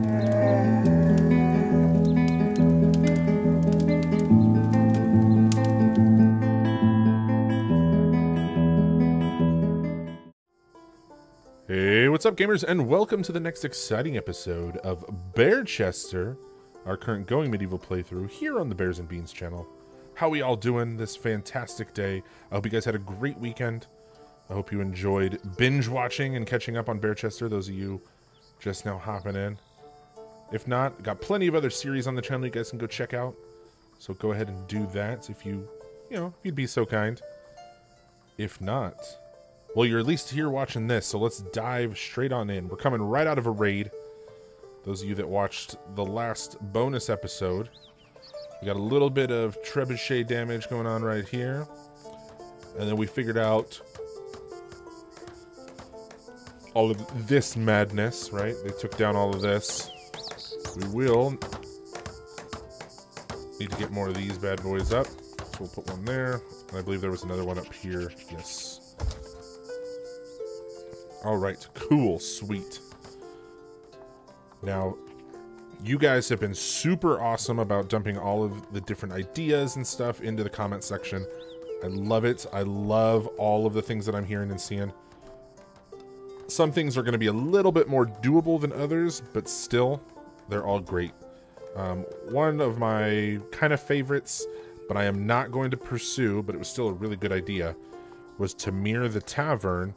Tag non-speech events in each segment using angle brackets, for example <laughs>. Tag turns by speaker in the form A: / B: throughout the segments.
A: Hey, what's up, gamers, and welcome to the next exciting episode of Bearchester, our current Going Medieval playthrough here on the Bears and Beans channel. How we all doing this fantastic day? I hope you guys had a great weekend. I hope you enjoyed binge watching and catching up on Bearchester, those of you just now hopping in. If not, got plenty of other series on the channel you guys can go check out. So go ahead and do that if you, you know, if you'd be so kind. If not, well, you're at least here watching this, so let's dive straight on in. We're coming right out of a raid. Those of you that watched the last bonus episode, we got a little bit of trebuchet damage going on right here. And then we figured out all of this madness, right? They took down all of this. We will need to get more of these bad boys up. So we'll put one there. And I believe there was another one up here. Yes. All right, cool, sweet. Now, you guys have been super awesome about dumping all of the different ideas and stuff into the comment section. I love it. I love all of the things that I'm hearing and seeing. Some things are going to be a little bit more doable than others, but still, they're all great. Um, one of my kind of favorites, but I am not going to pursue, but it was still a really good idea, was to mirror the tavern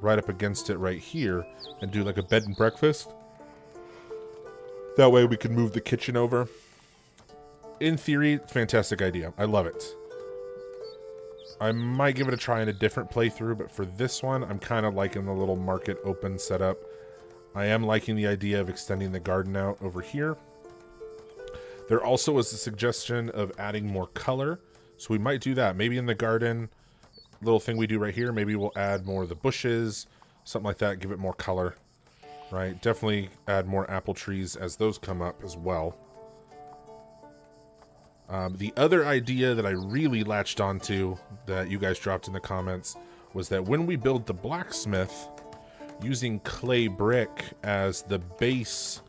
A: right up against it right here and do like a bed and breakfast. That way we could move the kitchen over. In theory, fantastic idea. I love it. I might give it a try in a different playthrough, but for this one, I'm kind of liking the little market open setup. I am liking the idea of extending the garden out over here. There also was a suggestion of adding more color, so we might do that. Maybe in the garden, little thing we do right here, maybe we'll add more of the bushes, something like that, give it more color, right? Definitely add more apple trees as those come up as well. Um, the other idea that I really latched onto that you guys dropped in the comments was that when we build the blacksmith, using clay brick as the base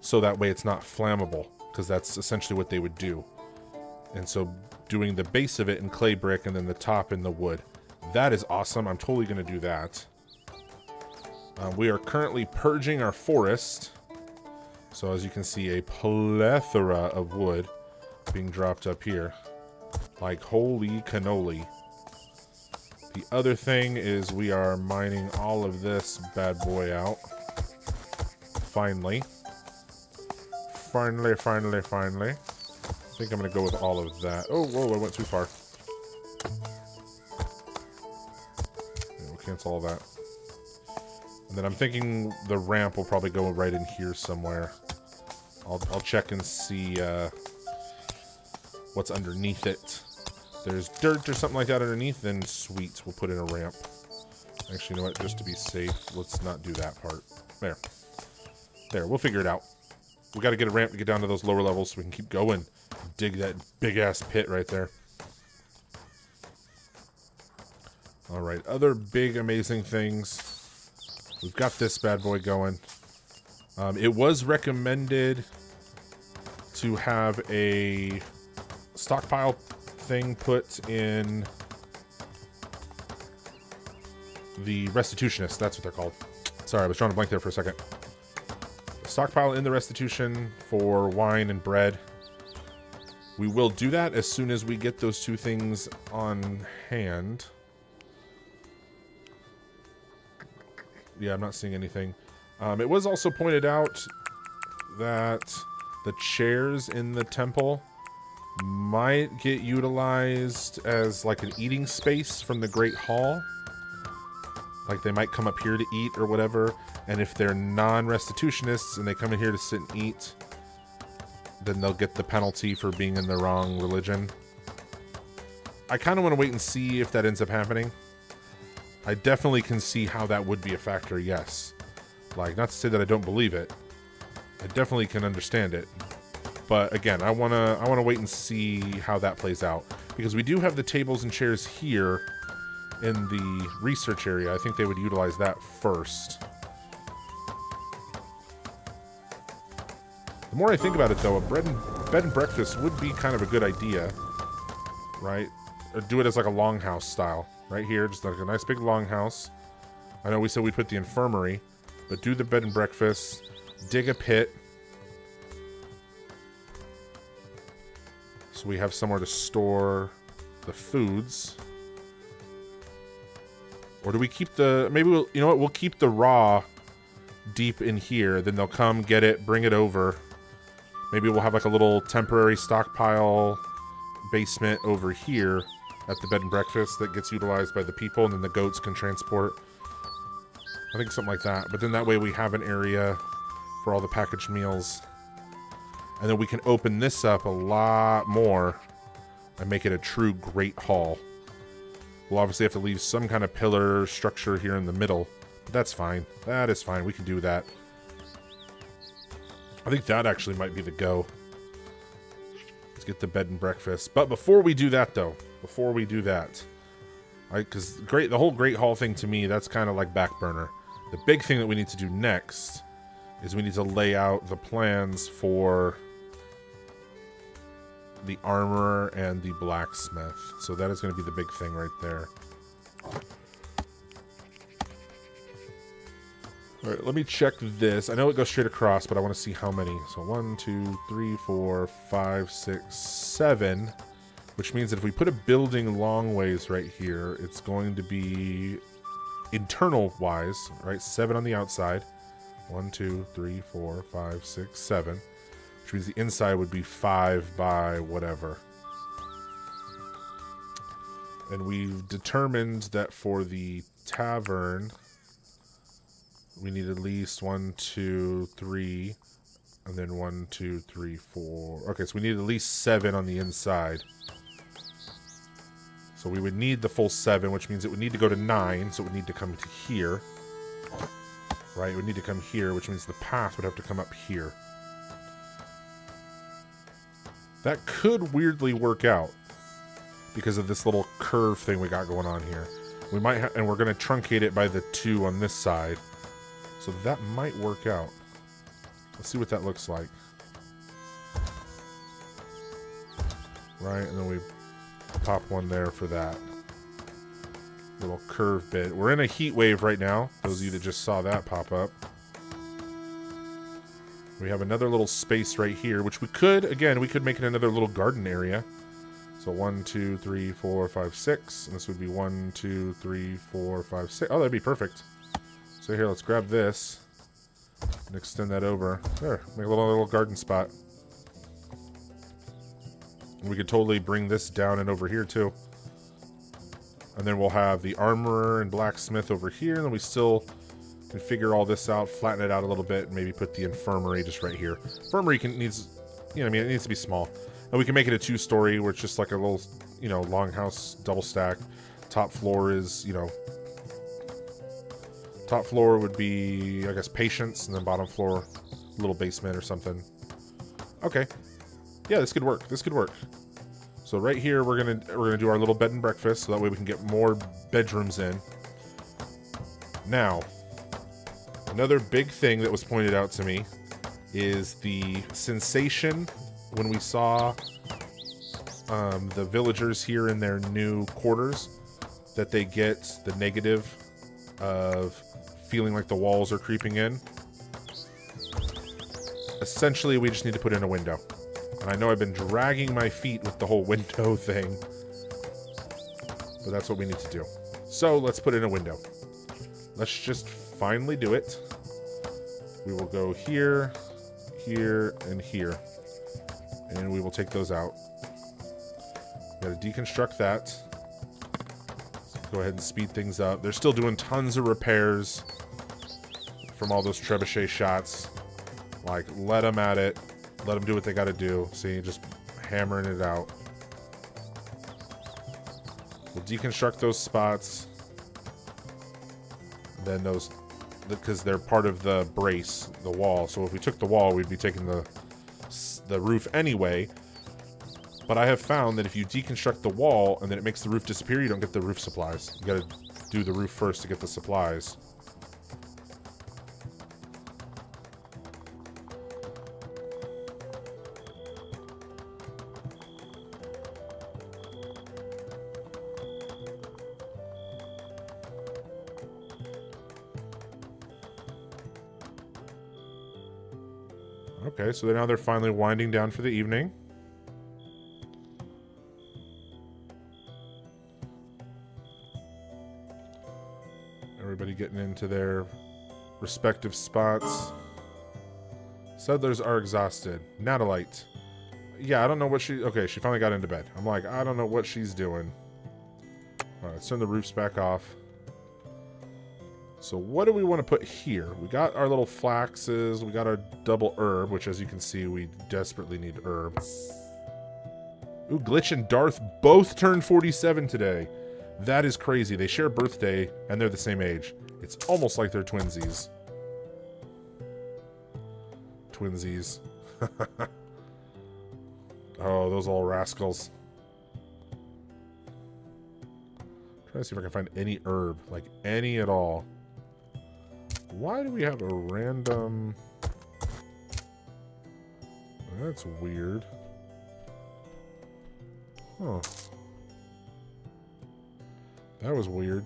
A: so that way it's not flammable, because that's essentially what they would do. And so doing the base of it in clay brick and then the top in the wood. That is awesome. I'm totally going to do that. Uh, we are currently purging our forest. So as you can see, a plethora of wood being dropped up here. Like holy cannoli. The other thing is we are mining all of this bad boy out. Finally. Finally, finally, finally. I think I'm going to go with all of that. Oh, whoa, I went too far. Yeah, we'll cancel all that. And then I'm thinking the ramp will probably go right in here somewhere. I'll, I'll check and see uh, what's underneath it. There's dirt or something like that underneath, then sweet, we'll put in a ramp. Actually, you know what? Just to be safe, let's not do that part. There. There, we'll figure it out. We got to get a ramp to get down to those lower levels so we can keep going dig that big ass pit right there. All right, other big amazing things. We've got this bad boy going. Um, it was recommended to have a stockpile thing put in the restitutionist. That's what they're called. Sorry, I was drawing a blank there for a second. Stockpile in the restitution for wine and bread. We will do that as soon as we get those two things on hand. Yeah, I'm not seeing anything. Um, it was also pointed out that the chairs in the temple might get utilized as like an eating space from the Great Hall. Like they might come up here to eat or whatever. And if they're non-restitutionists and they come in here to sit and eat, then they'll get the penalty for being in the wrong religion. I kind of want to wait and see if that ends up happening. I definitely can see how that would be a factor, yes. Like, not to say that I don't believe it. I definitely can understand it. But again, I want to I want to wait and see how that plays out because we do have the tables and chairs here in the research area. I think they would utilize that first. The more I think about it, though, a bread and, bed and breakfast would be kind of a good idea, right? Or do it as like a longhouse style, right here, just like a nice big longhouse. I know we said we'd put the infirmary, but do the bed and breakfast, dig a pit, we have somewhere to store the foods. Or do we keep the... Maybe we'll... You know what? We'll keep the raw deep in here. Then they'll come, get it, bring it over. Maybe we'll have like a little temporary stockpile basement over here at the bed and breakfast that gets utilized by the people. And then the goats can transport. I think something like that. But then that way we have an area for all the packaged meals. And then we can open this up a lot more and make it a true great hall. We'll obviously have to leave some kind of pillar structure here in the middle. But that's fine. That is fine. We can do that. I think that actually might be the go. Let's get the bed and breakfast. But before we do that, though, before we do that, because great, the whole Great Hall thing to me, that's kind of like back burner. The big thing that we need to do next is we need to lay out the plans for the armor and the blacksmith. So that is going to be the big thing right there. All right, let me check this. I know it goes straight across, but I want to see how many. So one, two, three, four, five, six, seven. Which means that if we put a building long ways right here, it's going to be internal-wise, right? Seven on the outside. One, two, three, four, five, six, seven. Which means the inside would be five by whatever. And we've determined that for the tavern, we need at least one, two, three, and then one, two, three, four. Okay, so we need at least seven on the inside. So we would need the full seven, which means it would need to go to nine, so it would need to come to here. Right, it would need to come here, which means the path would have to come up here. That could weirdly work out because of this little curve thing we got going on here. We might and we're going to truncate it by the two on this side. So that might work out. Let's see what that looks like. Right, and then we pop one there for that. Little curve bit. We're in a heat wave right now. Those of you that just saw that pop up. We have another little space right here, which we could, again, we could make it another little garden area. So one, two, three, four, five, six. And this would be one, two, three, four, five, six. Oh, that'd be perfect. So here, let's grab this and extend that over. There, make a little, little garden spot. And we could totally bring this down and over here too. And then we'll have the armorer and blacksmith over here, and then we still can figure all this out, flatten it out a little bit, and maybe put the infirmary just right here. Infirmary can needs, you know, I mean, it needs to be small. And we can make it a two-story where it's just like a little, you know, longhouse double stack. Top floor is, you know, top floor would be, I guess, patients, and then bottom floor, little basement or something. Okay. Yeah, this could work. This could work. So right here, we're gonna we're gonna do our little bed and breakfast, so that way we can get more bedrooms in. Now, Another big thing that was pointed out to me is the sensation when we saw um, the villagers here in their new quarters that they get the negative of feeling like the walls are creeping in. Essentially, we just need to put in a window. And I know I've been dragging my feet with the whole <laughs> window thing, but that's what we need to do. So let's put in a window. Let's just finally do it. We will go here, here, and here. And we will take those out. Got to deconstruct that. Go ahead and speed things up. They're still doing tons of repairs from all those trebuchet shots. Like, let them at it. Let them do what they got to do. See, just hammering it out. We'll deconstruct those spots. Then those because they're part of the brace, the wall. So if we took the wall, we'd be taking the the roof anyway. But I have found that if you deconstruct the wall and then it makes the roof disappear, you don't get the roof supplies. You gotta do the roof first to get the supplies. Okay, so now they're finally winding down for the evening. Everybody getting into their respective spots. Settlers are exhausted. Natallite. Yeah, I don't know what she... Okay, she finally got into bed. I'm like, I don't know what she's doing. Alright, let's turn the roofs back off. So what do we want to put here? We got our little flaxes. We got our double herb, which as you can see, we desperately need herb. Ooh, Glitch and Darth both turned 47 today. That is crazy. They share birthday, and they're the same age. It's almost like they're twinsies. Twinsies. <laughs> oh, those little rascals. Trying to see if I can find any herb. Like, any at all. Why do we have a random... That's weird. Huh. That was weird.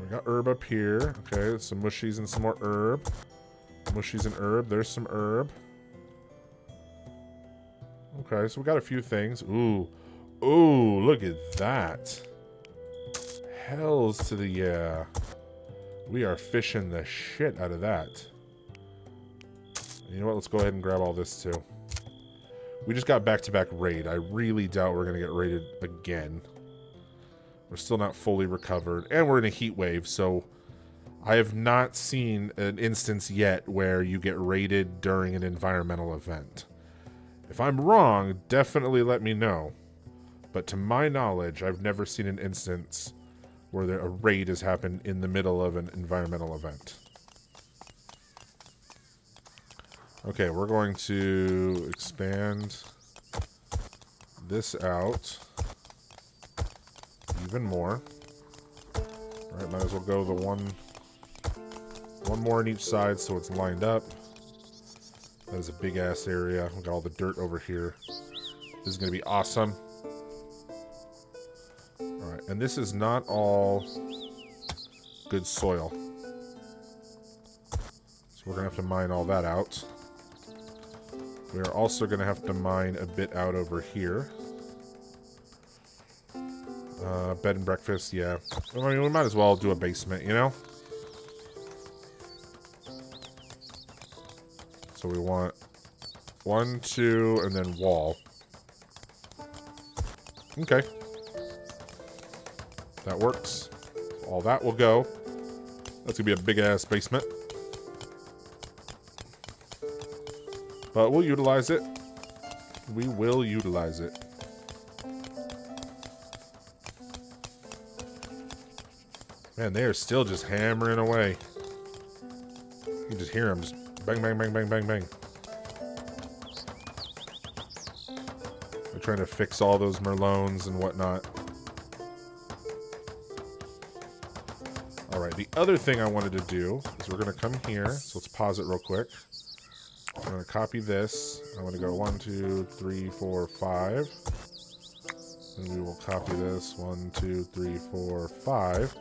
A: we got herb up here. Okay, some mushies and some more herb. Mushies and herb. There's some herb. Okay, so we got a few things. Ooh. Ooh, look at that. Hells to the yeah. We are fishing the shit out of that. You know what? Let's go ahead and grab all this too. We just got back-to-back -back raid. I really doubt we're going to get raided again. We're still not fully recovered. And we're in a heat wave, so I have not seen an instance yet where you get raided during an environmental event. If I'm wrong, definitely let me know. But to my knowledge, I've never seen an instance where there, a raid has happened in the middle of an environmental event. Okay, we're going to expand this out even more. All right, might as well go the one, one more on each side so it's lined up. That is a big ass area. We got all the dirt over here. This is going to be awesome. And this is not all good soil. So we're going to have to mine all that out. We are also going to have to mine a bit out over here. Uh, bed and breakfast, yeah. I mean, we might as well do a basement, you know? So we want one, two, and then wall. Okay. That works. All that will go. That's to be a big-ass basement. But we'll utilize it. We will utilize it. Man, they are still just hammering away. You can just hear them just bang, bang, bang, bang, bang, bang. They're trying to fix all those merlones and whatnot. Alright, the other thing I wanted to do is we're to come here. So let's pause it real quick. I'm to copy this. I'm to go one, two, three, four, five. And we will copy this. One, two, three, four, five.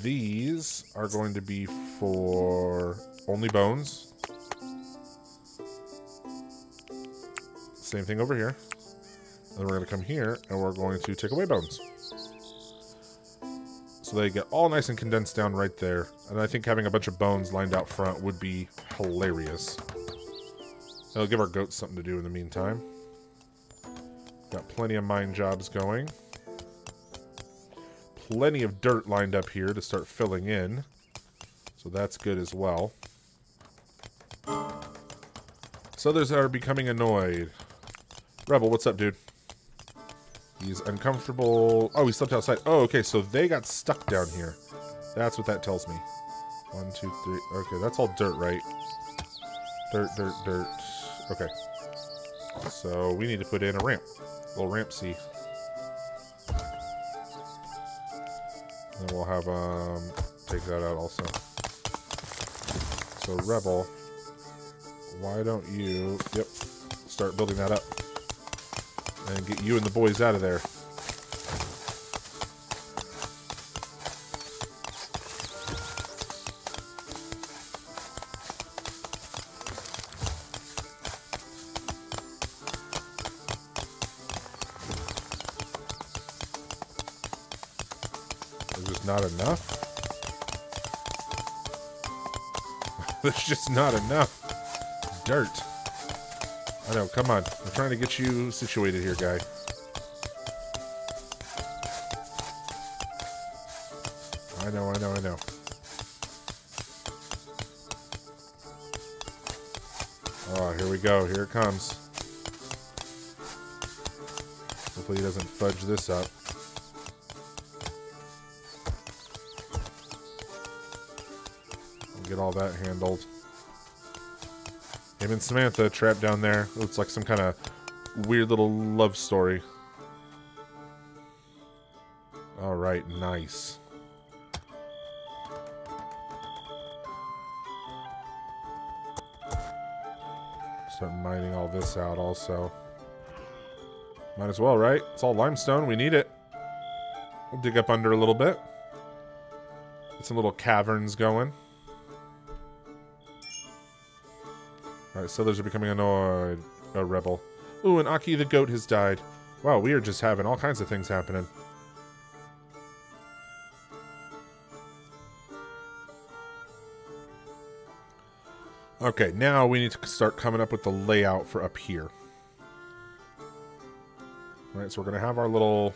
A: These are going to be for only bones. Same thing over here. Then we're to come here and we're going to take away bones. So they get all nice and condensed down right there. And I think having a bunch of bones lined out front would be hilarious. It'll give our goats something to do in the meantime. Got plenty of mine jobs going. Plenty of dirt lined up here to start filling in. So that's good as well. So others are becoming annoyed. Rebel, what's up, dude? He's uncomfortable. Oh, he slept outside. Oh, okay, so they got stuck down here. That's what that tells me. One, two, three. Okay, that's all dirt, right? Dirt, dirt, dirt. Okay. So we need to put in a ramp. A little ramp C. And we'll have, um, take that out also. So Rebel, why don't you, yep, start building that up and get you and the boys out of there. There's just not enough. <laughs> There's just not enough dirt. I know, come on. I'm trying to get you situated here, guy. I know, I know, I know. Oh, here we go. Here it comes. Hopefully he doesn't fudge this up. Get all that handled. Him and Samantha trapped down there. Looks like some kind of weird little love story. Alright, nice. Start mining all this out also. Might as well, right? It's all limestone. We need it. We'll dig up under a little bit. Get some little caverns going. Alright, settlers are becoming annoyed. A rebel. Ooh, and Aki the goat has died. Wow, we are just having all kinds of things happening. Okay, now we need to start coming up with the layout for up here. Alright, so we're going to have our little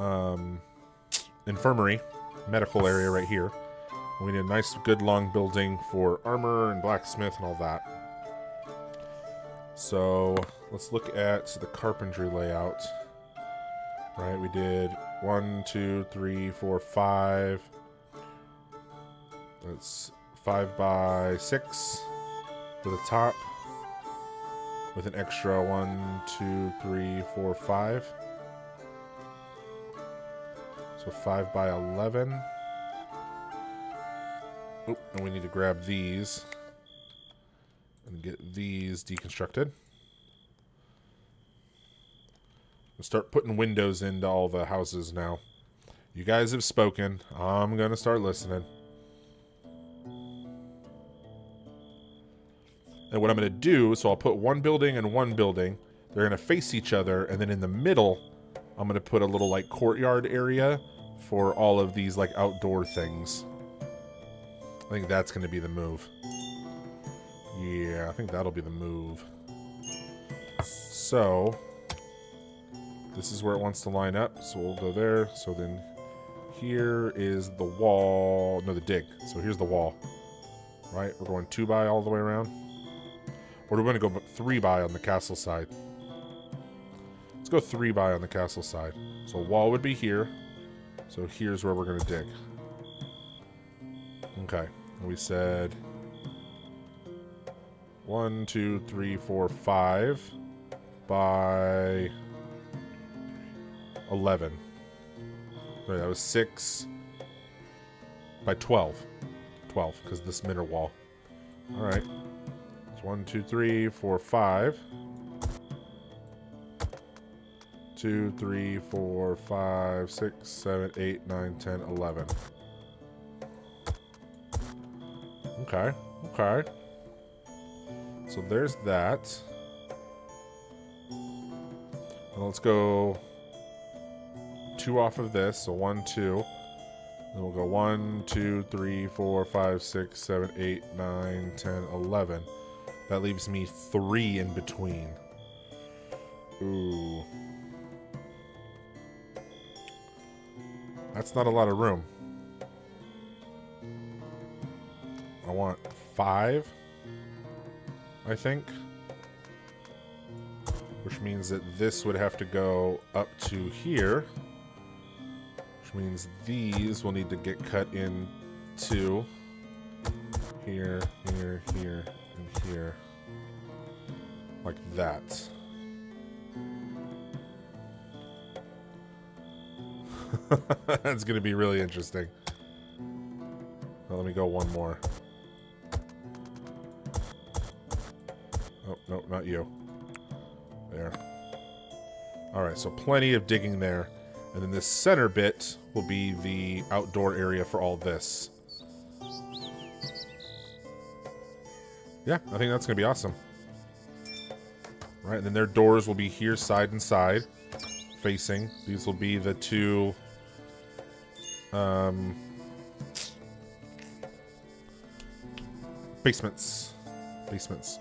A: um, infirmary, medical area right here. We need a nice, good, long building for armor and blacksmith and all that. So let's look at the carpentry layout. Right, we did one, two, three, four, five. That's five by six for the top with an extra one, two, three, four, five. So five by 11. Oh, and we need to grab these and get these deconstructed. We'll start putting windows into all the houses now. You guys have spoken. I'm going to start listening. And what I'm going to do, so I'll put one building and one building. They're going to face each other. And then in the middle, I'm going to put a little like courtyard area for all of these like outdoor things. I think that's going to be the move. Yeah, I think that'll be the move. So, this is where it wants to line up. So we'll go there. So then here is the wall. No, the dig. So here's the wall. Right? We're going two by all the way around. Or we're going to go three by on the castle side. Let's go three by on the castle side. So wall would be here. So here's where we're going to dig. Okay. We said one, two, three, four, five by 11. Right, that was six by 12. 12, because this middle wall. Alright. It's one, two, three, four, five. Two, three, four, five, six, seven, eight, nine, ten, eleven. Okay, okay. So there's that. And let's go two off of this. So one, two. Then we'll go one, two, three, four, five, six, seven, eight, nine, ten, eleven. That leaves me three in between. Ooh. That's not a lot of room. Want five, I think. Which means that this would have to go up to here. Which means these will need to get cut in two. Here, here, here, and here. Like that. <laughs> That's going to be really interesting. Well, let me go one more. No, not you. There. Alright, so plenty of digging there. And then this center bit will be the outdoor area for all this. Yeah, I think that's going to be awesome. Right, and then their doors will be here side and side, facing. These will be the two Um, basements. Basements.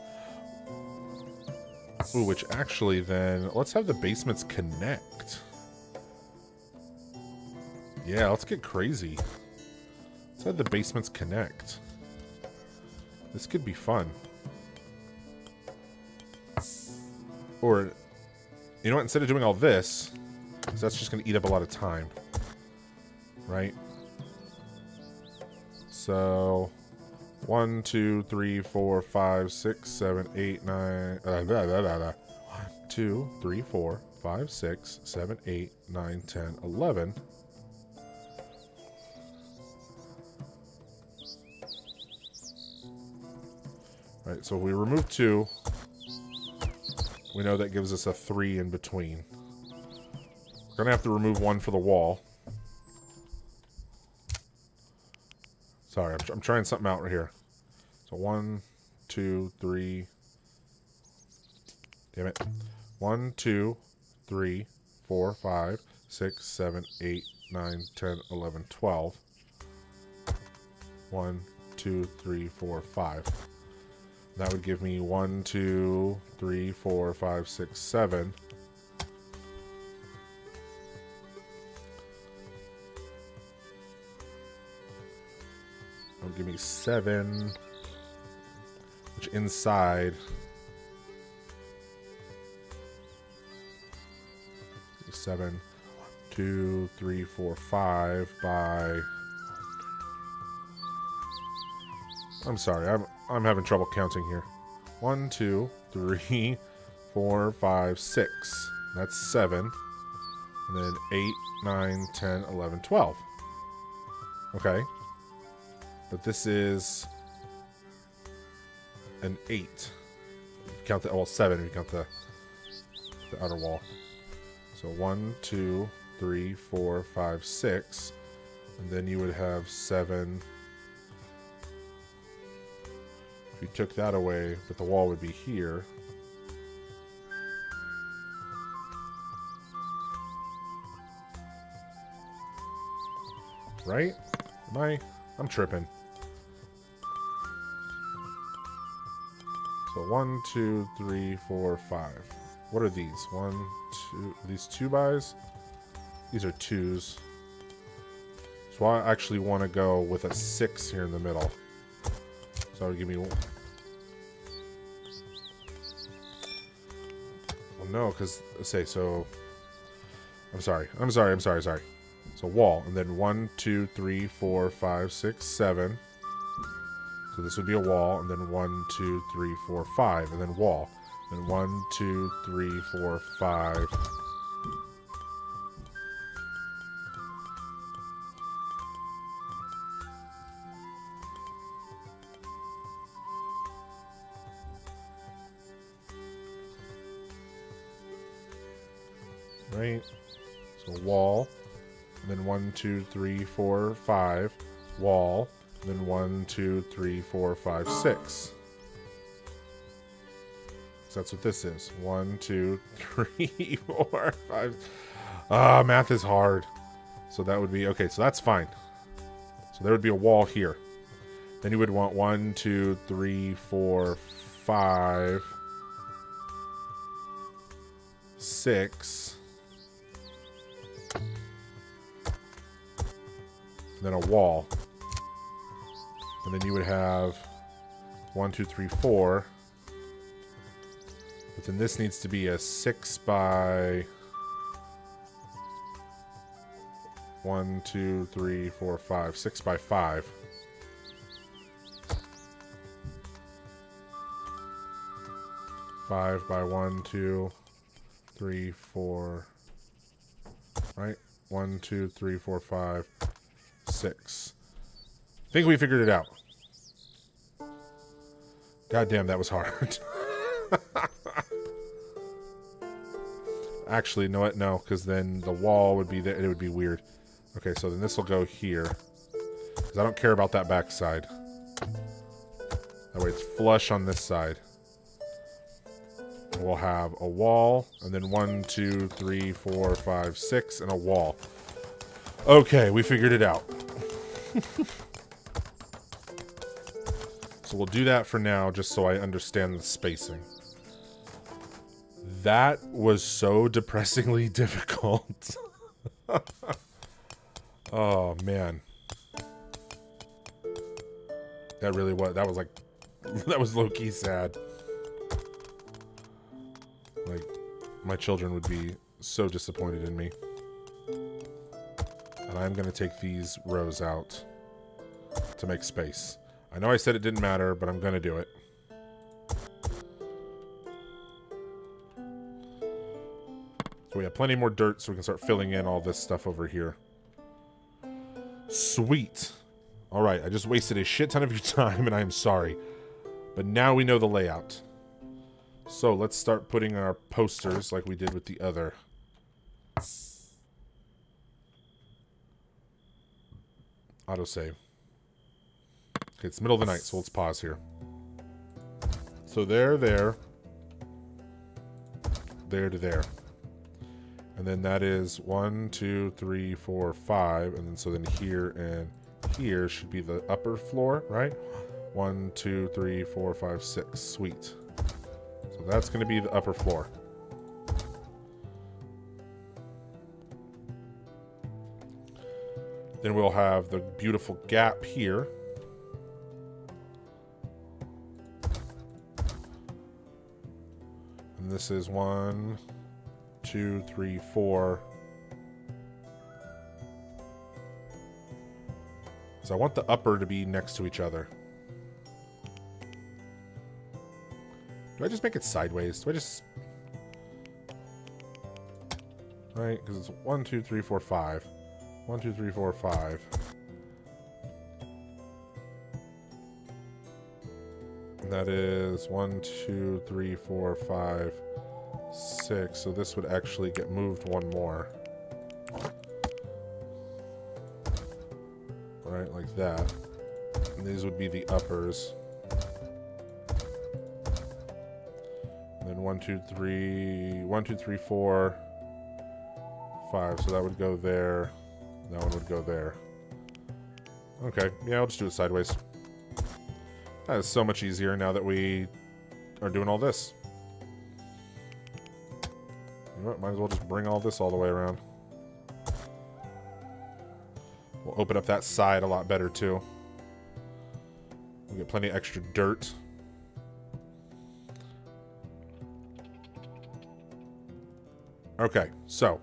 A: Ooh, which actually then, let's have the basements connect. Yeah, let's get crazy. Let's have the basements connect. This could be fun. Or, you know what, instead of doing all this, that's just going to eat up a lot of time. Right? So, one, two, three, four, five, six, seven, eight, nine. Uh, blah, blah, blah, blah. One, two, three, four, five, six, seven, eight, nine, ten, eleven. Right, so we remove two, we know that gives us a three in between. We're to have to remove one for the wall. Sorry, I'm, I'm trying something out right here. So one, two, three. Damn it. One, two, three, four, five, six, seven, eight, nine, ten, eleven, twelve. One, two, three, four, five. That would give me one, two, three, four, five, six, seven. Give me seven. Which inside seven, two, three, four, five by. I'm sorry, I'm I'm having trouble counting here. One, two, three, <laughs> four, five, six. That's seven. And then eight, nine, ten, eleven, twelve. Okay. But this is an eight. Count the oh, well seven if you count the the outer wall. So one, two, three, four, five, six, and then you would have seven. If you took that away, but the wall would be here. Right? Am I? I'm tripping. So one, two, three, four, five. What are these? One, two. These two buys? These are twos. So I actually want to go with a six here in the middle. So give me. Well, no, because say so. I'm sorry. I'm sorry. I'm sorry. Sorry. So wall, and then one, two, three, four, five, six, seven. So this would be a wall, and then one, two, three, four, five, and then wall. And one, two, three, four, five. Right? So wall. Then one, two, three, four, five. Wall. Then one, two, three, four, five, six. So that's what this is. One, two, <laughs> three, <laughs> four, five. Ah, math is hard. So that would be okay. So that's fine. So there would be a wall here. Then you would want one, two, three, four, five, six. Then a wall. And then you would have one, two, three, four. But then this needs to be a six by one, two, three, four, five, six by five. Five by one, two, three, four. Right? One, two, three, four, five, six. I think we figured it out. God damn, that was hard. <laughs> Actually, no, what? No, because then the wall would be there. It would be weird. Okay, so then this will go here. Because I don't care about that back side. That way it's flush on this side. We'll have a wall, and then one, two, three, four, five, six, and a wall. Okay, we figured it out. <laughs> so we'll do that for now, just so I understand the spacing. That was so <laughs> depressingly difficult. <laughs> oh, man. That really was, that was like, that was low-key sad. Like, my children would be so disappointed in me. And I'm going to take these rows out to make space. I know I said it didn't matter, but I'm going to do it. So we have plenty more dirt so we can start filling in all this stuff over here. Sweet. Alright, I just wasted a shit ton of your <laughs> time and I am sorry. But now we know the layout. So let's start putting our posters like we did with the other. Autosave. Okay, it's middle of the night, so let's pause here. So there, there. There to there. And then that is one, two, three, four, five. And then so then here and here should be the upper floor, right? One, two, three, four, five, six. Sweet. So that's going to be the upper floor. Then we'll have the beautiful gap here. And this is one, two, three, four. So I want the upper to be next to each other. Do I just make it sideways? Do I just... Right, because it's one, two, three, four, five. One, two, three, four, five. That is one, two, three, four, five, six. So this would actually get moved one more. Right, like that. And these would be the uppers. And then one, two, three, one, two, three, four, five. So that would go there. That one would go there. Okay, yeah, I'll just do it sideways. That is so much easier now that we are doing all this. You know what, might as well just bring all this all the way around. We'll open up that side a lot better, too. We'll get plenty of extra dirt. Okay, so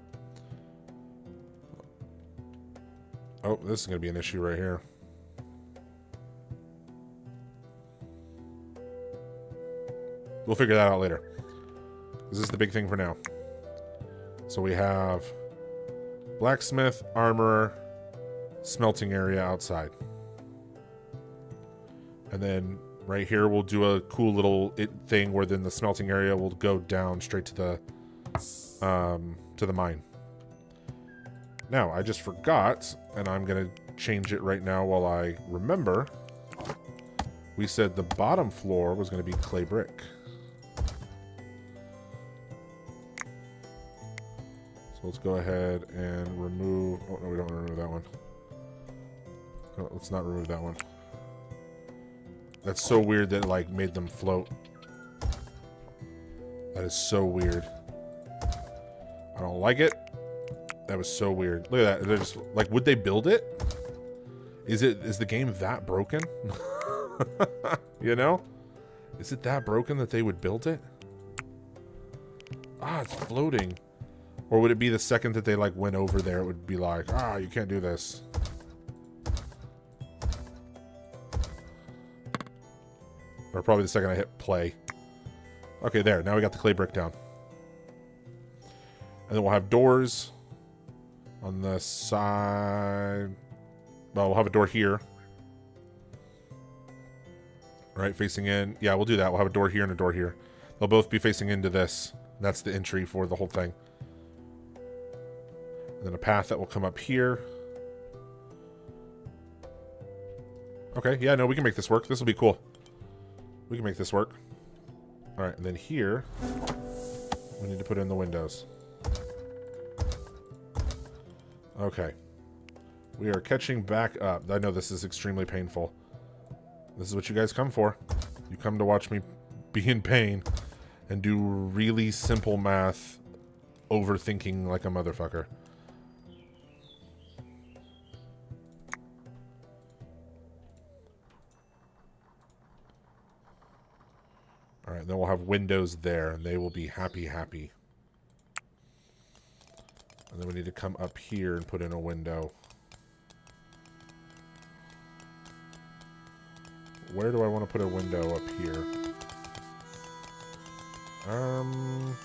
A: Oh, this is going to be an issue right here. We'll figure that out later. This is the big thing for now. So we have blacksmith, armorer, smelting area outside. And then right here we'll do a cool little it thing where then the smelting area will go down straight to the um, to the mine. Now, I just forgot, and I'm going to change it right now while I remember. We said the bottom floor was going to be clay brick. So let's go ahead and remove... Oh, no, we don't remove that one. No, let's not remove that one. That's so weird that it, like, made them float. That is so weird. I don't like it. That was so weird. Look at that. They're just like, would they build it? Is it is the game that broken? <laughs> you know? Is it that broken that they would build it? Ah, it's floating. Or would it be the second that they like went over there, it would be like, ah, you can't do this. Or probably the second I hit play. Okay, there. Now we got the clay brick down. And then we'll have doors on the side. Well, we'll have a door here. Right, facing in. Yeah, we'll do that. We'll have a door here and a door here. They'll both be facing into this. That's the entry for the whole thing. And then a path that will come up here. Okay, yeah, no, we can make this work. This will be cool. We can make this work. Alright, and then here, we need to put in the windows. Okay. We are catching back up. I know this is extremely painful. This is what you guys come for. You come to watch me <laughs> be in pain and do really simple math overthinking like a motherfucker. Alright, then we'll have windows there, and they will be happy, happy. And then we need to come up here and put in a window. Where do I want to put a window up here? Um,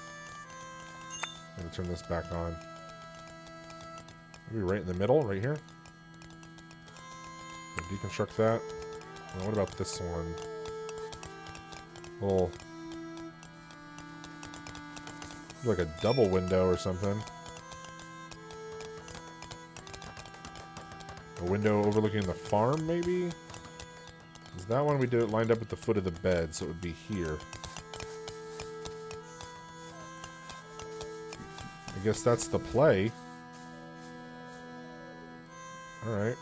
A: I'm gonna turn this back on. Maybe right in the middle, right here. Deconstruct that. Well, what about this one? Little, like a double window or something. Window overlooking the farm, maybe? Is that one we did it lined up at the foot of the bed, so it would be here. I guess that's the play. Alright.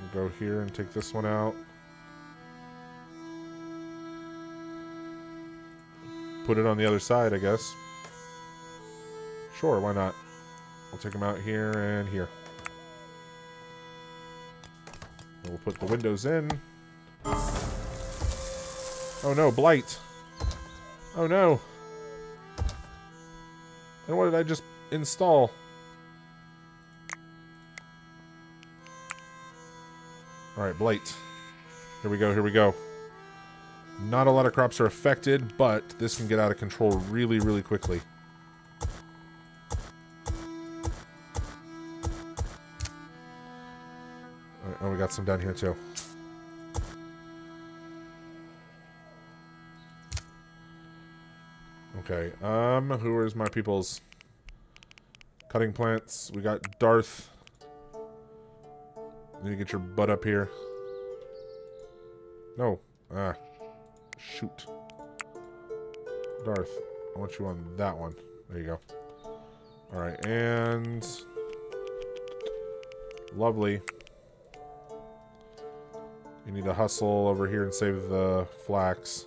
A: We'll go here and take this one out. Put it on the other side, I guess. Sure, why not? We'll take them out here and here. We'll put the windows in. Oh no, blight. Oh no. And what did I just install? Alright, blight. Here we go, here we go. Not a lot of crops are affected, but this can get out of control really, really quickly. Oh, we got some down here too. Okay, um, who is my people's cutting plants? We got Darth. You need to get your butt up here. No. Ah. Shoot. Darth, I want you on that one. There you go. Alright, and... Lovely. You need to hustle over here and save the flax.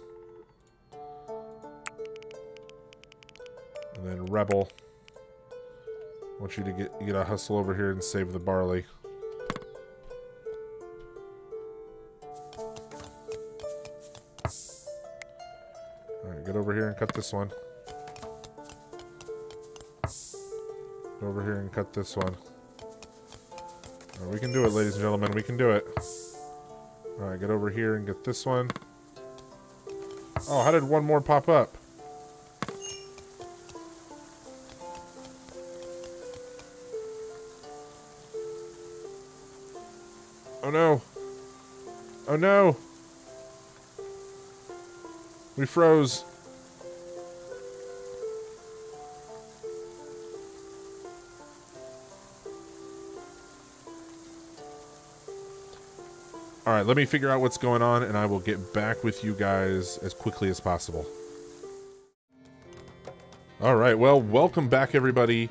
A: And then Rebel. I want you to get, get a hustle over here and save the barley. Alright, get over here and cut this one. Get over here and cut this one. Right, we can do it, ladies and gentlemen. We can do it. Alright, get over here and get this one. Oh, how did one more pop up? Oh no. Oh no. We froze. Alright, let me figure out what's going on and I will get back with you guys as quickly as possible. Alright, well, welcome back everybody.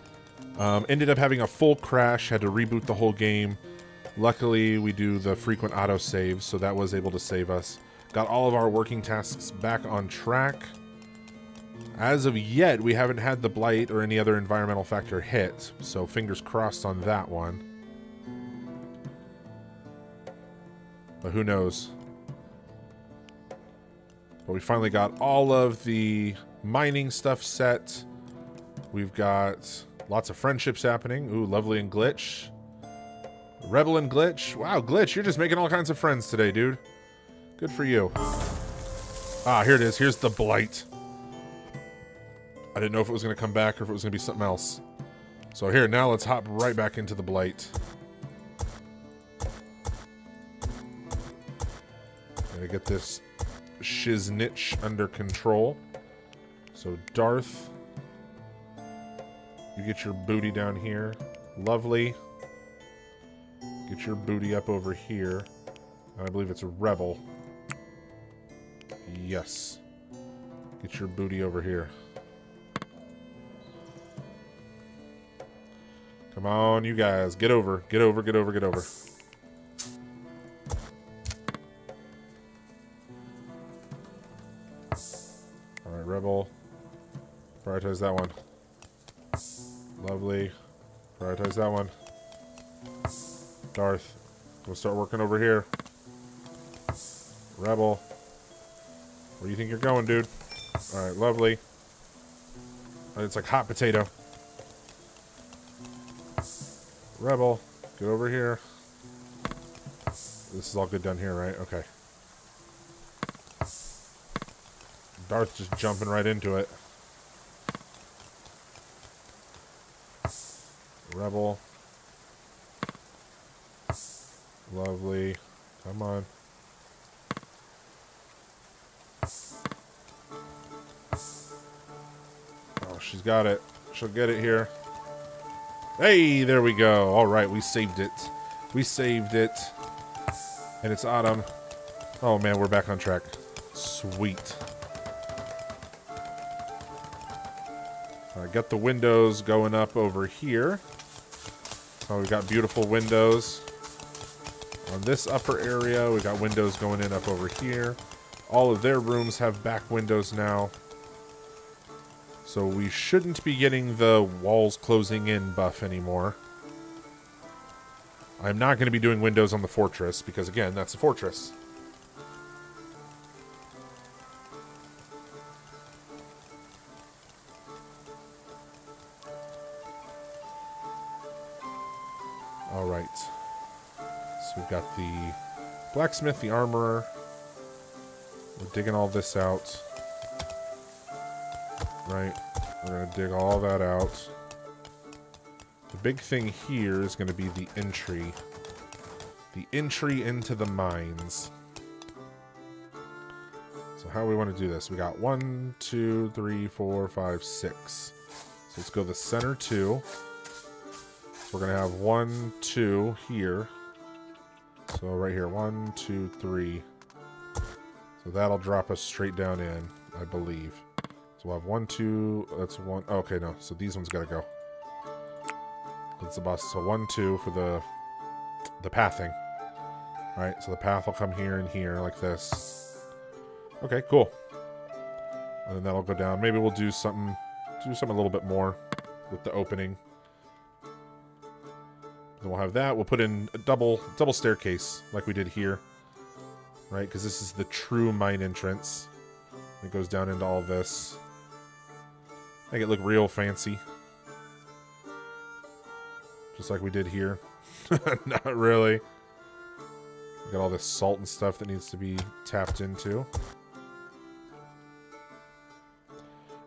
A: Um, ended up having a full crash, had to reboot the whole game. Luckily, we do the frequent autosave, so that was able to save us. Got all of our working tasks back on track. As of yet, we haven't had the blight or any other environmental factor hit, so fingers crossed on that one. But who knows? But we finally got all of the mining stuff set. We've got lots of friendships happening. Ooh, Lovely and Glitch. Rebel and Glitch. Wow, Glitch, you're just making all kinds of friends today, dude. Good for you. Ah, here it is. Here's the Blight. I didn't know if it was going to come back or if it was going to be something else. So here, now let's hop right back into the Blight. Gotta get this shiznitch under control. So Darth, you get your booty down here. Lovely. Get your booty up over here. I believe it's a rebel. Yes. Get your booty over here. Come on, you guys. Get over. Get over, get over, get over. Rebel. Prioritize that one. Lovely. Prioritize that one. Darth. We'll start working over here. Rebel. Where do you think you're going, dude? Alright, lovely. It's like hot potato. Rebel. Get over here. This is all good down here, right? Okay. Darth just jumping right into it. Rebel. Lovely. Come on. Oh, she's got it. She'll get it here. Hey, there we go. All right, we saved it. We saved it. And it's autumn. Oh, man, we're back on track. Sweet. I got the windows going up over here. Oh, we've got beautiful windows. On this upper area, we got windows going in up over here. All of their rooms have back windows now. So we shouldn't be getting the walls closing in buff anymore. I'm not going to be doing windows on the fortress, because again, that's a fortress. We've got the blacksmith, the armorer. We're digging all this out. Right. We're going to dig all that out. The big thing here is going to be the entry. The entry into the mines. So how we want to do this? We got one, two, three, four, five, six. So let's go the center two. We're going to have one, two here. So right here, one, two, three. So that'll drop us straight down in, I believe. So we'll have one, two, that's one. Oh, okay, no. So these ones got to go. That's the boss. So one, two for the the pathing. All right, so the path will come here and here like this. Okay, cool. And then that'll go down. Maybe we'll do something, do something a little bit more with the opening. We'll have that. We'll put in a double double staircase like we did here. Right, because this is the true mine entrance. It goes down into all this. Make it look real fancy. Just like we did here. <laughs> Not really. We got all this salt and stuff that needs to be tapped into.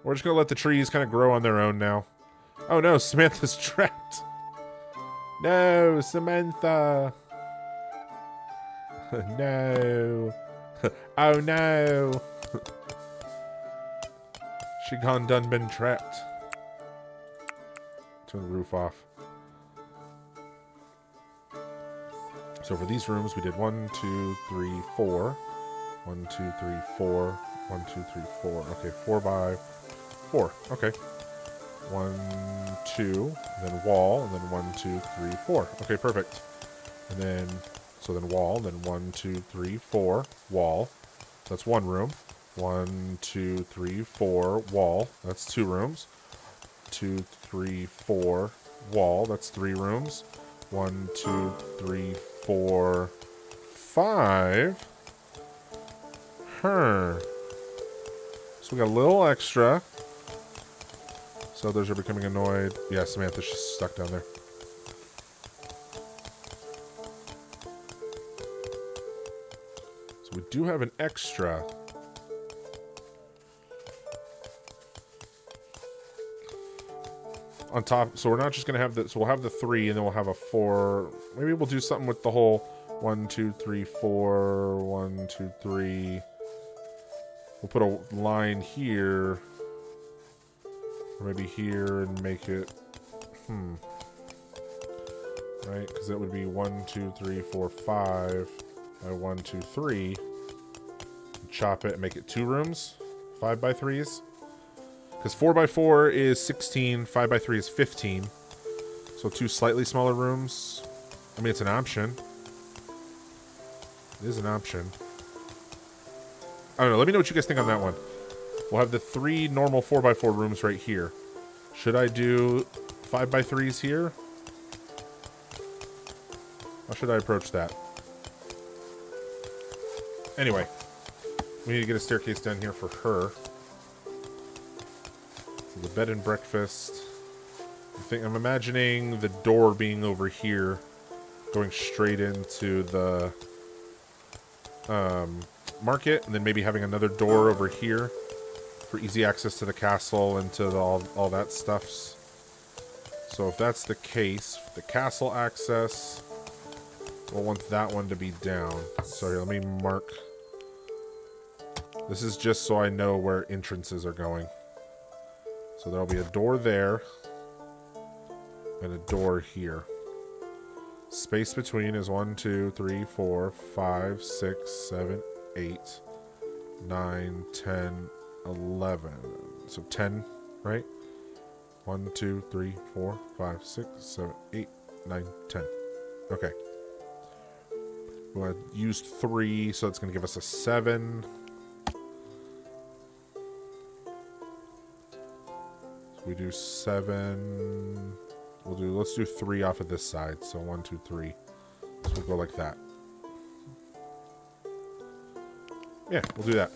A: We're just going to let the trees kind of grow on their own now. Oh no, <laughs> Samantha's trapped. No, Samantha. <laughs> no. <laughs> oh no. <laughs> she gone done been trapped. Turn the roof off. So for these rooms, we did one, two, three, four. One, two, three, four. One, two, three, four. Okay, four by four. Okay. One, two, then wall, and then one, two, three, four. Okay, perfect. And then, so then wall, then one, two, three, four, wall. That's one room. One, two, three, four, wall. That's two rooms. Two, three, four, wall. That's three rooms. One, two, three, four, five. Her. So we got a little extra. So others are becoming annoyed. Yeah, Samantha's just stuck down there. So we do have an extra. On top, so we're not just going to have the, so we'll have the three and then we'll have a four. Maybe we'll do something with the whole one, two, three, four, one, two, three. We'll put a line here. Maybe here and make it... Hmm. Right? Because that would be one, two, three, four, five by one, two, three. Chop it and make it two rooms. Five by threes. Because four by four is 16, five by three is 15. So two slightly smaller rooms. I mean, it's an option. It is an option. I don't know. Let me know what you guys think on that one. We'll have the three normal 4x4 rooms right here. Should I do 5x3s here? How should I approach that? Anyway, we need to get a staircase down here for her. So the bed and breakfast. I think I'm imagining the door being over here, going straight into the um, market, and then maybe having another door over here for easy access to the castle and to the, all, all that stuffs. So if that's the case, the castle access, we'll want that one to be down. Sorry, let me mark. This is just so I know where entrances are going. So there'll be a door there and a door here. Space between is 1, 2, 3, 4, 5, 6, 7, 8, 9, 10, 11. So 10, right? 1, 2, 3, 4, 5, 6, 7, 8, 9, 10. Okay. We want to use 3, so it's going to give us a 7. So we do 7. We'll do, let's do 3 off of this side. So 1, 2, 3. So we'll go like that. Yeah, we'll do that.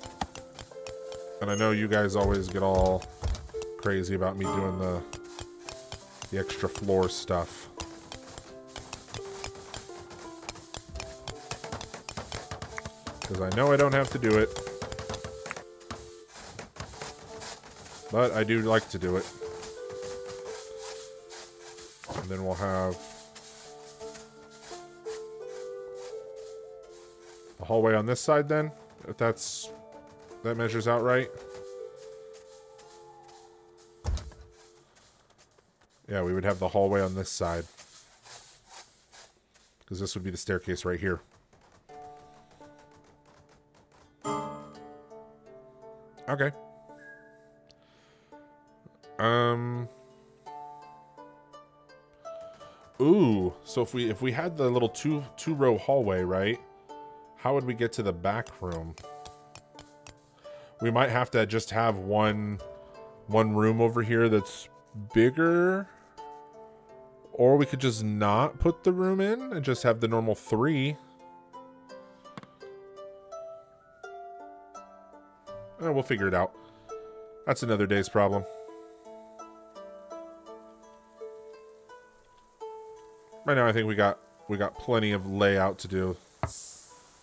A: And I know you guys always get all crazy about me doing the the extra floor stuff. Because I know I don't have to do it. But I do like to do it. And then we'll have the hallway on this side then, if that's that measures out right. Yeah, we would have the hallway on this side. Because this would be the staircase right here. Okay. Um. Ooh, so if we if we had the little two two row hallway, right? How would we get to the back room? We might have to just have one one room over here that's bigger. Or we could just not put the room in and just have the normal three. Eh, we'll figure it out. That's another day's problem. Right now I think we got we got plenty of layout to do.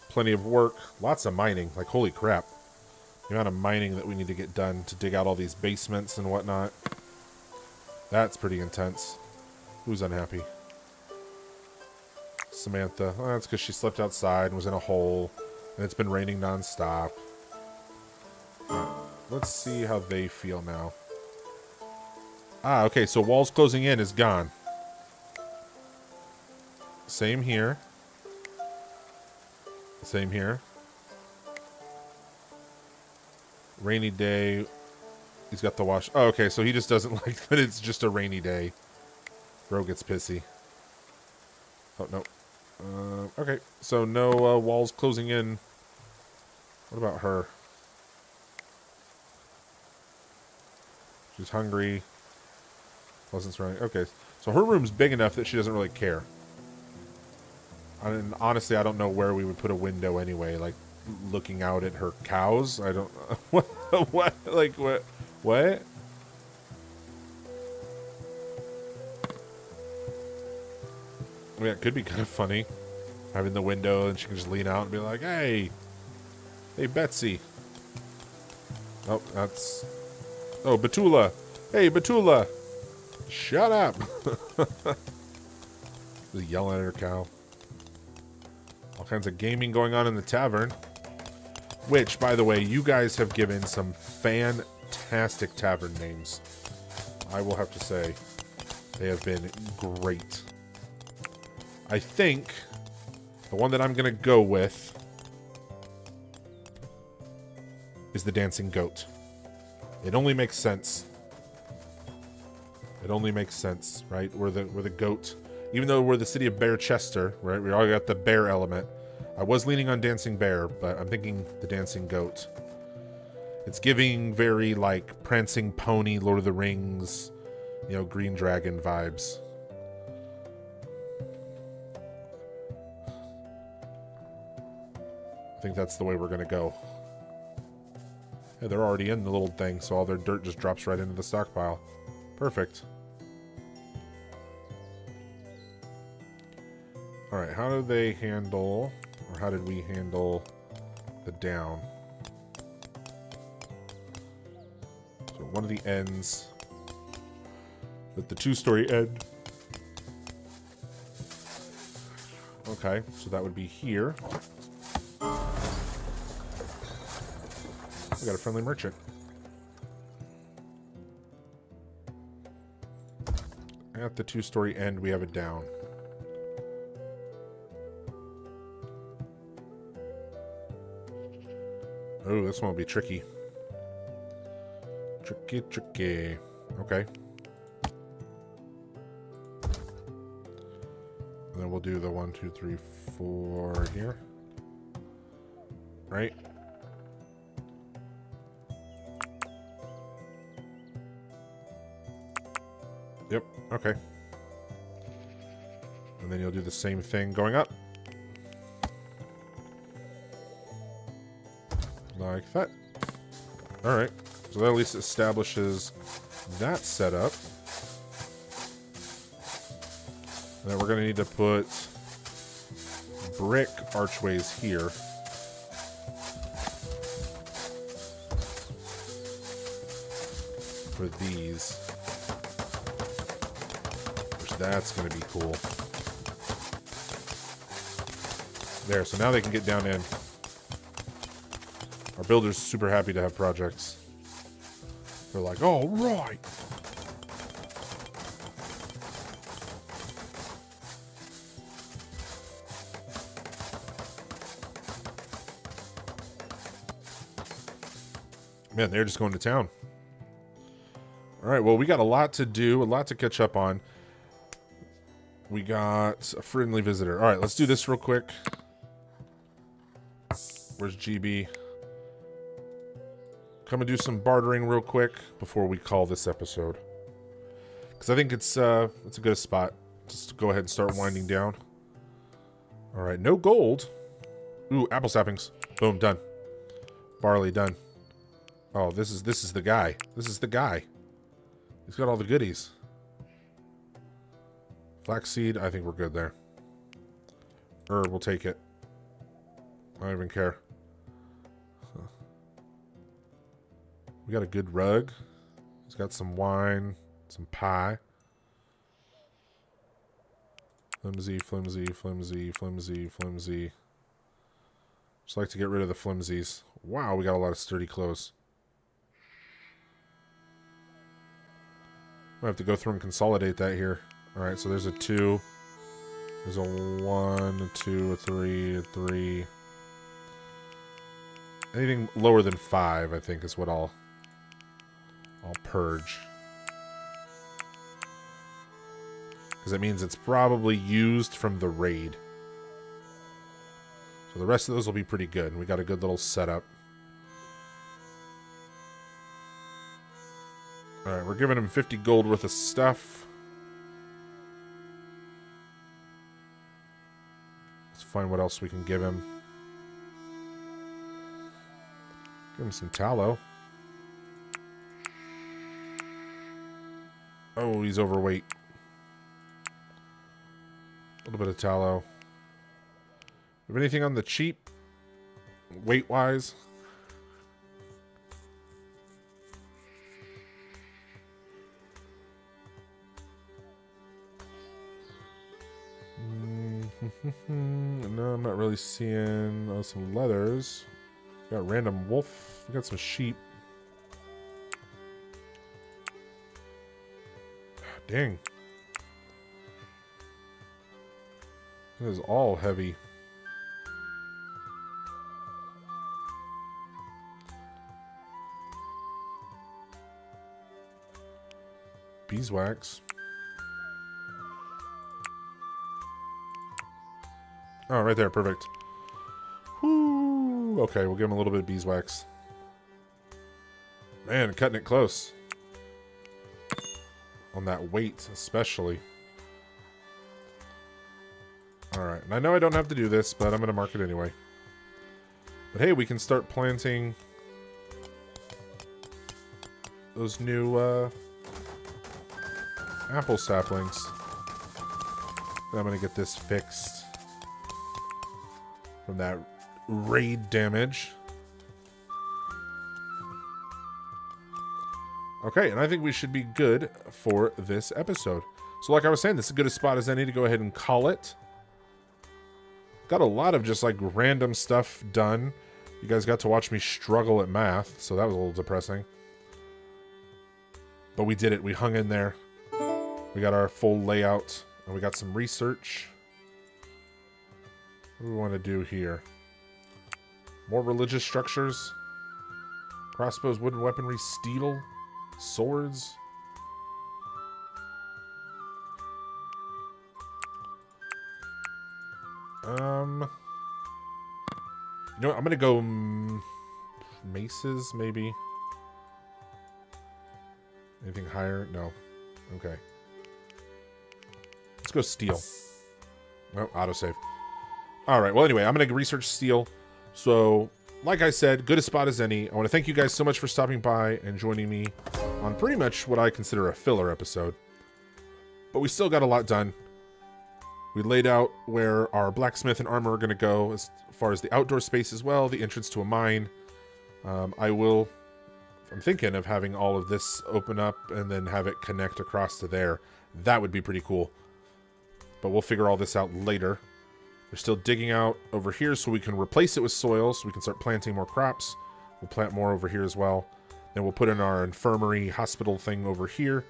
A: Plenty of work. Lots of mining. Like holy crap. The amount of mining that we need to get done to dig out all these basements and whatnot. That's pretty intense. Who's unhappy? Samantha. That's because she slept outside and was in a hole. And it's been raining nonstop. Let's see how they feel now. Ah, okay, so walls closing in is gone. Same here. Same here. Rainy day. He's got the wash. Oh, okay, so he just doesn't <laughs> like that it's just a rainy day. Bro gets pissy. Oh, no. Uh, okay, so no uh, walls closing in. What about her? She's hungry. Wasn't surrounding. Okay, so her room's big enough that she doesn't really care. And honestly, I don't know where we would put a window anyway. Like, looking out at her cows. I don't <laughs> what what like what what. I mean, it could be kind of funny having the window and she can just lean out and be like, "Hey, hey, Betsy." Oh, that's oh Betula. Hey, Betula, shut up. <laughs> just yelling at her cow. All kinds of gaming going on in the tavern. Which, by the way, you guys have given some fantastic tavern names. I will have to say, they have been great. I think the one that I'm going to go with is the Dancing Goat. It only makes sense. It only makes sense, right? We're the we're the goat. Even though we're the city of Bearchester, right? We all got the bear element. I was leaning on Dancing Bear, but I'm thinking the Dancing Goat. It's giving very like Prancing Pony, Lord of the Rings, you know, Green Dragon vibes. I think that's the way we're gonna go. Yeah, they're already in the little thing, so all their dirt just drops right into the stockpile. Perfect. Alright, how do they handle, or how did we handle the down? So one of the ends with the two-story end. Okay, so that would be here. We got a friendly merchant. At the two-story end, we have it down. Oh, this one will be tricky. Tricky, tricky. Okay. And then we'll do the one, two, three, four here. Right? Yep, okay. And then you'll do the same thing going up. Like that. Alright, so that at least establishes that setup. And then we're going to need to put brick archways here. For these. Which that's going to be cool. There, so now they can get down in. Our builder's super happy to have projects. They're like, oh, right. Man, they're just going to town. All right, well, we got a lot to do, a lot to catch up on. We got a friendly visitor. All right, let's do this real quick. Where's GB? Come and do some bartering real quick before we call this episode. Because I think it's uh, it's a good spot. Just go ahead and start winding down. All right, no gold. Ooh, apple sappings. Boom, done. Barley, done. Oh, this is this is the guy. This is the guy. He's got all the goodies. Flaxseed, I think we're good there. Herb, we'll take it. I don't even care. We got a good rug. He's got some wine, some pie. Flimsy, flimsy, flimsy, flimsy, flimsy. Just like to get rid of the flimsies. Wow, we got a lot of sturdy clothes. I have to go through and consolidate that here. Alright, so there's a 2. There's a one, a two, a three, a 3. Anything lower than 5, I think, is what I'll... I'll purge. Because that means it's probably used from the raid. So the rest of those will be pretty good. We got a good little setup. Alright, we're giving him 50 gold worth of stuff. Let's find what else we can give him. Give him some tallow. Oh, he's overweight. A little bit of tallow. Have anything on the cheap? Weight-wise? no, I'm not really seeing oh, some leathers. Got random wolf. We got some sheep. Dang. It is all heavy. beeswax. Oh, right there. Perfect. Woo. Okay, we'll give him a little bit of beeswax. Man, cutting it close. On that weight, especially. Alright, and I know I don't have to do this, but I'm going to mark it anyway. But hey, we can start planting those new uh, apple saplings. And I'm going to get this fixed from that raid damage. Okay, and I think we should be good for this episode. So like I was saying, this is as good a spot as any to go ahead and call it. Got a lot of just like random stuff done. You guys got to watch me struggle at math, so that was a little depressing. But we did it. We hung in there. We got our full layout, and we got some research. What do we want to do here? More religious structures? Crossbows, wooden weaponry, steel, swords. Um, you know what? I'm gonna go maces, maybe. Anything higher? No. Okay. Let's go steel. Oh, autosave. Alright, well anyway, I'm to research steel. So, like I said, good a spot as any. I want to thank you guys so much for stopping by and joining me on pretty much what I consider a filler episode. But we still got a lot done. We laid out where our blacksmith and armor are going to go as far as the outdoor space as well, the entrance to a mine. Um, I will I'm thinking of having all of this open up and then have it connect across to there. That would be pretty cool. But we'll figure all this out later. We're still digging out over here so we can replace it with soil so we can start planting more crops. We'll plant more over here as well. Then we'll put in our infirmary hospital thing over here.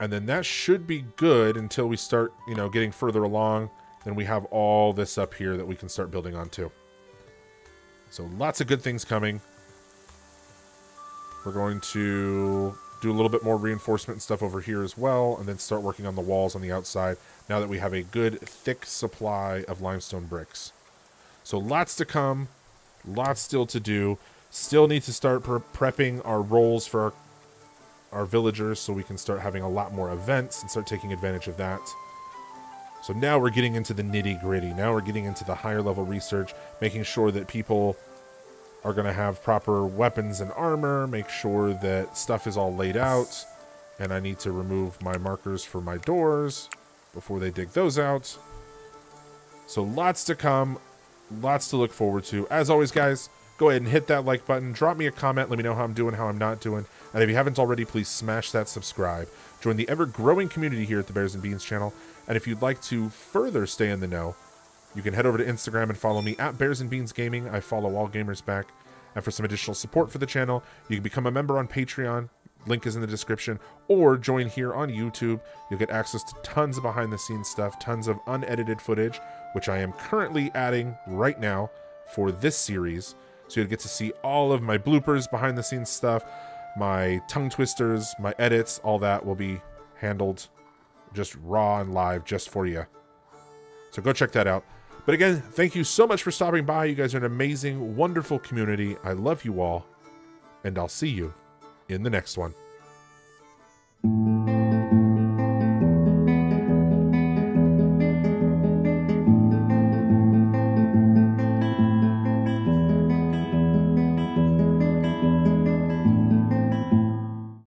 A: And then that should be good until we start, you know, getting further along. Then we have all this up here that we can start building on too. So lots of good things coming. We're going to do a little bit more reinforcement and stuff over here as well, and then start working on the walls on the outside now that we have a good, thick supply of limestone bricks. So lots to come, lots still to do. Still need to start pre prepping our roles for our, our villagers so we can start having a lot more events and start taking advantage of that. So now we're getting into the nitty gritty. Now we're getting into the higher level research, making sure that people are going to have proper weapons and armor, make sure that stuff is all laid out, and I need to remove my markers for my doors before they dig those out. So lots to come, lots to look forward to. As always, guys, go ahead and hit that like button, drop me a comment, let me know how I'm doing, how I'm not doing, and if you haven't already, please smash that subscribe. Join the ever-growing community here at the Bears and Beans channel, and if you'd like to further stay in the know, you can head over to Instagram and follow me at Bears and Beans Gaming. I follow all gamers back. And for some additional support for the channel, you can become a member on Patreon. Link is in the description. Or join here on YouTube. You'll get access to tons of behind the scenes stuff, tons of unedited footage, which I am currently adding right now for this series. So you'll get to see all of my bloopers, behind the scenes stuff, my tongue twisters, my edits, all that will be handled just raw and live just for you. So go check that out. But again, thank you so much for stopping by. You guys are an amazing, wonderful community. I love you all, and I'll see you in the next one.